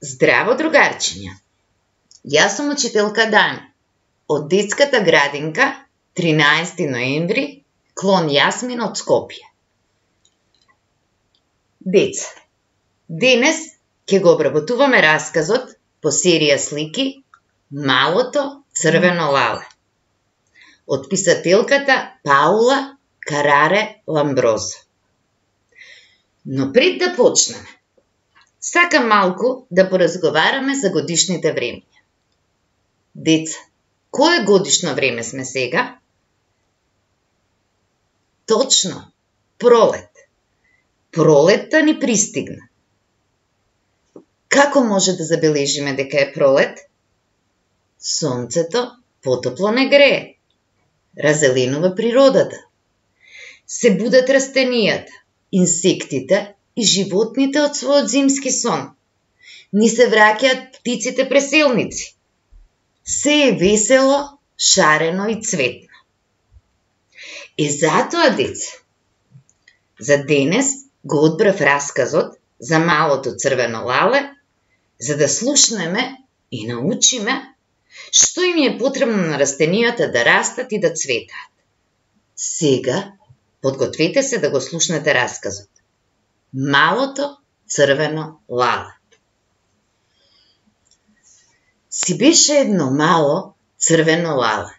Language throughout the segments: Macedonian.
Здраво, другарчиња! Јас сум учителка Дани, од детската градинка 13 ноември, клон Јасмин од Скопје. Деца, денес ќе го обработуваме расказот по серија слики Малото црвено лале од писателката Паула Караре Ламброза. Но пред да почнеме, сакам малку да поразговараме за годишните времења. Деца, кое годишно време сме сега? Точно, пролет. Пролетта ни пристигна. Како може да забележиме дека е пролет? Сонцето потопло не грее разеленува природата. Се будат растенијата, инсектите и животните од својот зимски сон. Ни се враќаат птиците преселници. Се е весело, шарено и цветно. Е затоа, деца, за денес го одбрав расказот за малото црвено лале, за да слушнеме и научиме Што им е потребно на растенијата да растат и да цветаат? Сега, подгответе се да го слушнете расказот. Малото црвено лале. Си беше едно мало црвено лале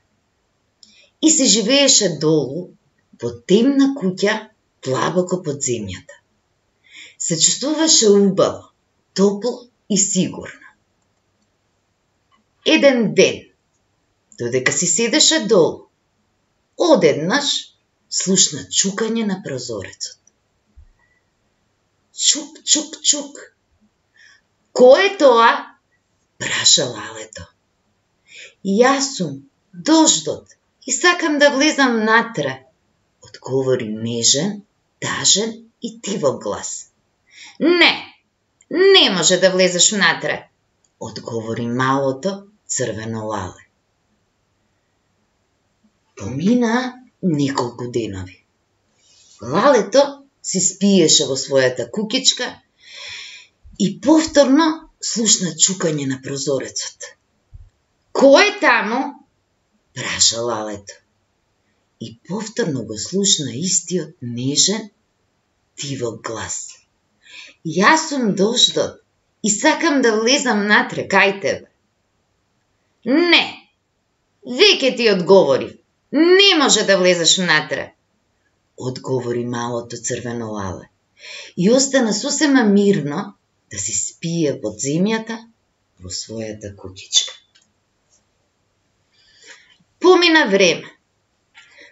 и се живееше долу во темна куќа длабоко под земјата. Се чувствуваше убаво, топло и сигурно еден ден, додека си седеше долу, одеднаш слушна чукање на прозорецот. Чук, чук, чук. Кој е тоа? праша лалето. Јас сум дождот и сакам да влезам натре, одговори нежен, тажен и тивок глас. Не, не може да влезеш натре, одговори малото црвено лале. Помина неколку денови. Лалето се спиеше во својата кукичка и повторно слушна чукање на прозорецот. Кој е таму? праша лалето. И повторно го слушна истиот нежен, тивок глас. Јас сум дождот и сакам да влезам натре кај тебе. Не, веќе ти одговори. Не може да влезеш внатре. Одговори малото црвено лале. И остана сосема мирно да си спие под земјата во својата куќичка. Помина време.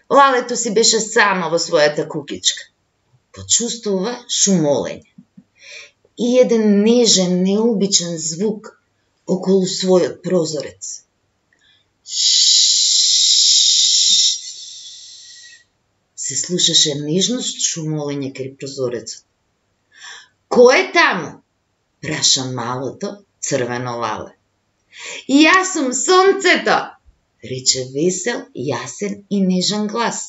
Лалето си беше само во својата кукичка. Почувствува шумолење. И еден нежен, необичен звук околу својот прозорец. Се слушаше нежност шумолење кај прозорецот. Кој е таму? праша малото црвено лале. Јас сум сонцето, рече весел, јасен и нежен глас.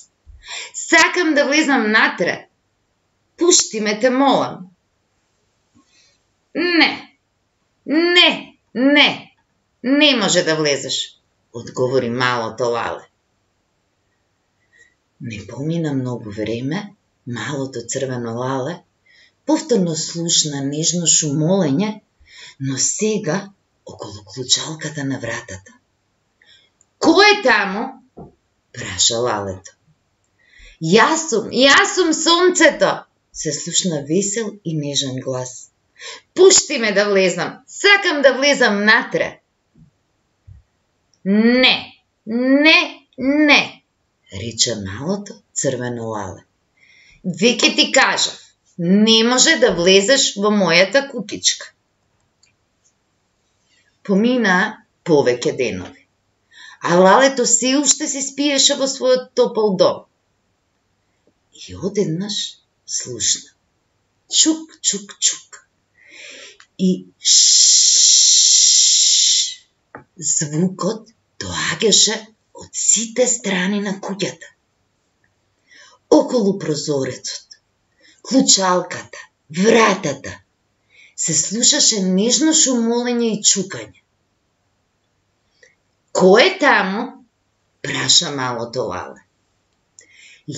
Сакам да влезам натре. Пушти ме те молам. Не, не, Не, не може да влезеш, одговори малото лале. Не помина многу време, малото црвено лале повторно слушна нежно шумолење, но сега околу клучалката на вратата. Кој е таму? праша лалето. Јас сум, јас сум сонцето, се слушна весел и нежен глас. Пушти ме да влезам. Сакам да влезам натре. Не, не, не, рече малото црвено лале. Веќе ти кажав, не може да влезеш во мојата кукичка. Помина повеќе денови, а лалето се уште се спиеше во својот топол дом. И одеднаш слушна. Чук, чук, чук и звукот доаѓаше од сите страни на куќата. Околу прозорецот, клучалката, вратата, се слушаше нежно шумолење и чукање. Кој е таму? праша малото Лале.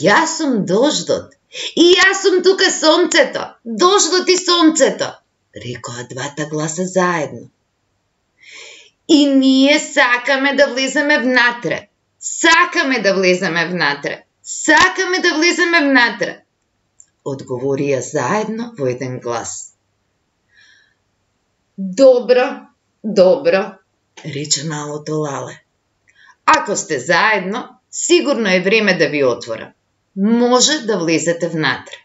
Јас сум дождот. И јас сум тука сонцето. Дождот и сонцето, рекоа двата гласа заедно. И ние сакаме да влеземе внатре. Сакаме да влеземе внатре. Сакаме да влеземе внатре. Одговорија заедно во еден глас. Добро, добро, рече малото Лале. Ако сте заедно, сигурно е време да ви отворам. Може да влезете внатре.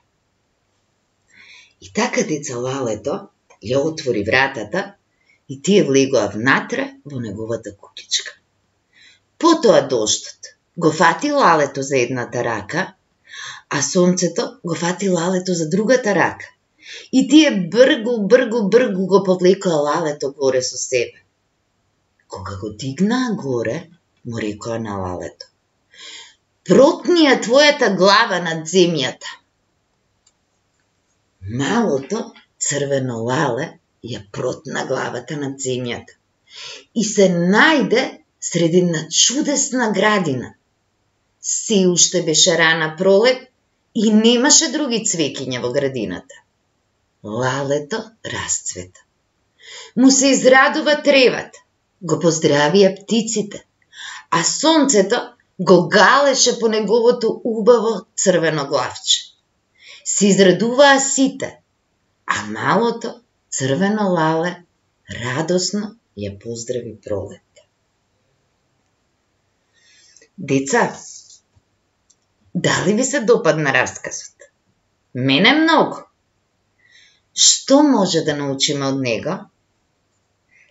И така деца Лалето ја отвори вратата и тие влегоа внатре во неговата куќичка. Потоа дождот го фати Лалето за едната рака, а сонцето го фати Лалето за другата рака. И тие бргу, бргу, бргу го повлекоа Лалето горе со себе. Кога го дигнаа горе, му рекоа на Лалето. Протни ја твојата глава над земјата. Малото црвено лале ја протна главата над земјата и се најде сред една чудесна градина. Се уште беше рана пролет и немаше други цвекиња во градината. Лалето расцвета. Му се израдува тревата, го поздравија птиците, а сонцето го галеше по неговото убаво црвено главче. Се израдуваа сите, а малото црвено лале радосно ја поздрави пролет. Деца, дали ви се допадна расказот? Мене многу. Што може да научиме од него?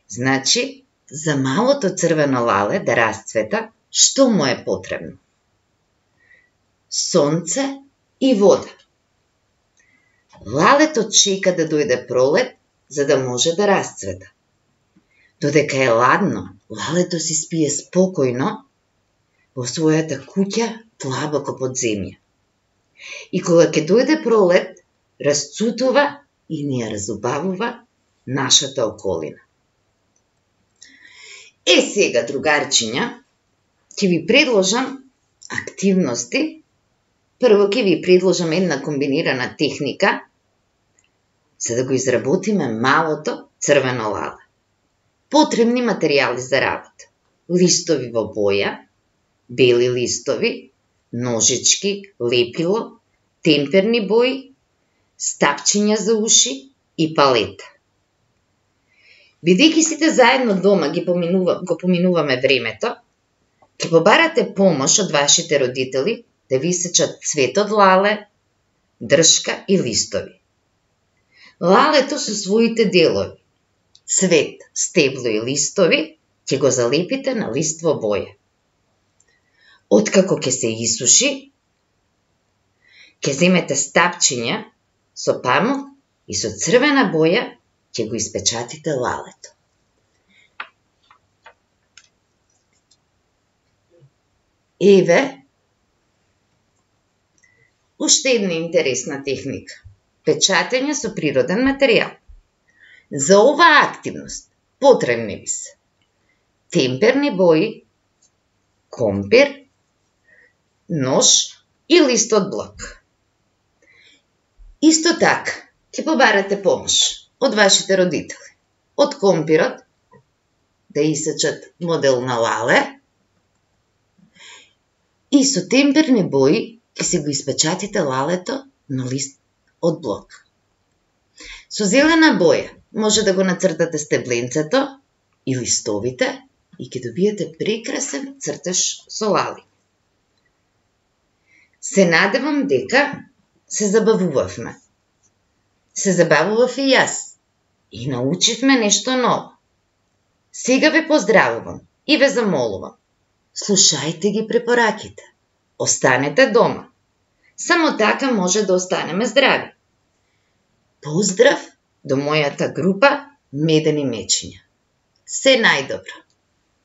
Значи, за малото црвено лале да расцвета, што му е потребно? Сонце и вода. Лалето чека да дојде пролет, за да може да расцвета. Додека е ладно, лалето си спие спокојно во својата куќа длабоко под земја. И кога ќе дојде пролет, расцутува и ни ја разубавува нашата околина. Е сега, другарчиња, ќе ви предложам активности. Прво ќе ви предложам една комбинирана техника за да го изработиме малото црвено лале. Потребни материјали за работа. Листови во боја, бели листови, ножички, лепило, темперни бои, стапчиња за уши и палета. Бидејќи сите заедно дома ги поминува, го поминуваме времето, ќе побарате помош од вашите родители да ви сечат цвет од лале, дршка и листови. Лалето со своите делови, цвет, стебло и листови, ќе го залепите на лист во боја. Откако ќе се исуши, ќе земете стапчиња со памук и со црвена боја ќе го испечатите лалето. Еве, уште една интересна техника. Печатење со природен материјал. За оваа активност потребни ви се темперни бои, компир, нож и лист од блок. Исто така, ќе побарате помош од вашите родители. Од компирот да исечат модел на лале, И со темперни бои ќе си го испечатите лалето на лист од блок. Со зелена боја може да го нацртате стебленцето и листовите и ќе добиете прекрасен цртеж со лали. Се надевам дека се забавувавме. Се забавував и јас и научивме нешто ново. Сега ве поздравувам и ве замолувам слушајте ги препораките. Останете дома. Само така може да останеме здрави. Поздрав до мојата група Медени мечиња. Се најдобро!